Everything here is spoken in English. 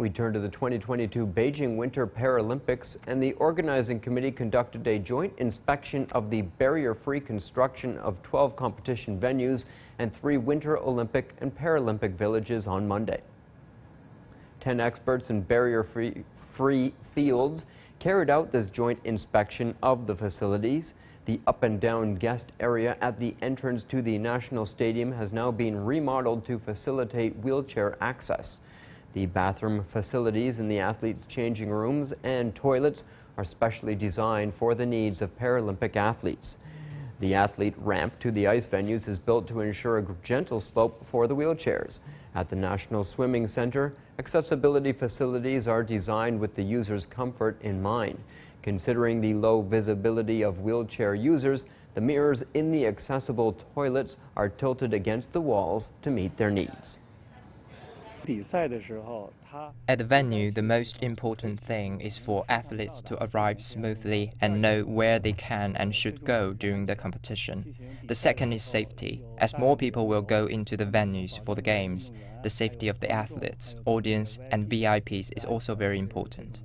We turn to the 2022 Beijing Winter Paralympics, and the organizing committee conducted a joint inspection of the barrier free construction of 12 competition venues and three Winter Olympic and Paralympic villages on Monday. Ten experts in barrier free, free fields carried out this joint inspection of the facilities. The up and down guest area at the entrance to the National Stadium has now been remodeled to facilitate wheelchair access. The bathroom facilities in the athletes' changing rooms and toilets are specially designed for the needs of Paralympic athletes. The athlete ramp to the ice venues is built to ensure a gentle slope for the wheelchairs. At the National Swimming Center, accessibility facilities are designed with the user's comfort in mind. Considering the low visibility of wheelchair users, the mirrors in the accessible toilets are tilted against the walls to meet their needs. At the venue, the most important thing is for athletes to arrive smoothly and know where they can and should go during the competition. The second is safety. As more people will go into the venues for the games, the safety of the athletes, audience, and VIPs is also very important.